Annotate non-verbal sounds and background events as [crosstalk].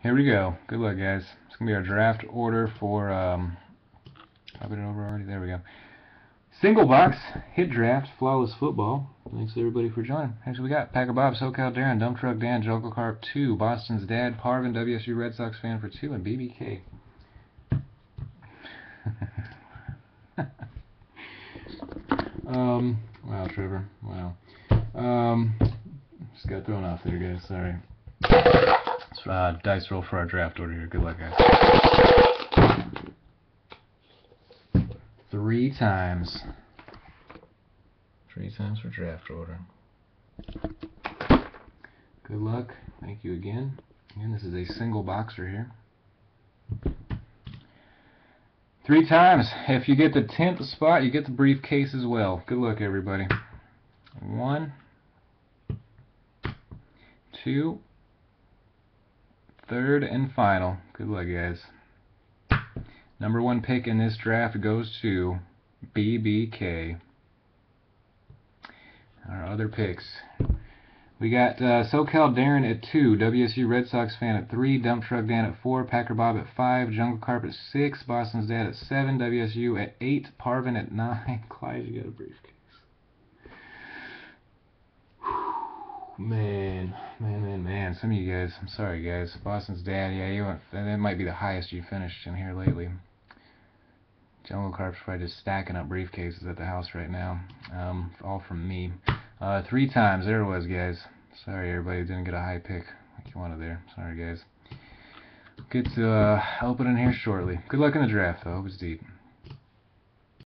Here we go. Good luck, guys. It's going to be our draft order for, um, it over already? There we go. Single box, hit draft, flawless football. Thanks everybody for joining. What we got. Packer Bob, SoCal Darren, Dump Truck Dan, Jungle Carp 2, Boston's Dad, Parvin, WSU Red Sox fan for 2, and BBK. [laughs] um, wow, Trevor. Wow. Um, just got thrown off there, guys. Sorry. Uh, dice roll for our draft order here. Good luck, guys. Three times. Three times for draft order. Good luck. Thank you again. Again, this is a single boxer here. Three times. If you get the 10th spot, you get the briefcase as well. Good luck, everybody. One, two, Third and final. Good luck, guys. Number one pick in this draft goes to BBK. Our other picks. We got uh, SoCal Darren at 2, WSU Red Sox fan at 3, Dump Truck Dan at 4, Packer Bob at 5, Jungle Carp at 6, Boston's Dad at 7, WSU at 8, Parvin at 9. [laughs] Clyde, you got a briefcase. Man, man, man, man. Some of you guys, I'm sorry, guys. Boston's dad, yeah, you went, that might be the highest you finished in here lately. Jungle Carp's probably just stacking up briefcases at the house right now. Um, all from me. Uh, three times, there it was, guys. Sorry, everybody didn't get a high pick like you wanted there. Sorry, guys. Get to uh, open in here shortly. Good luck in the draft, though. Hope it's deep.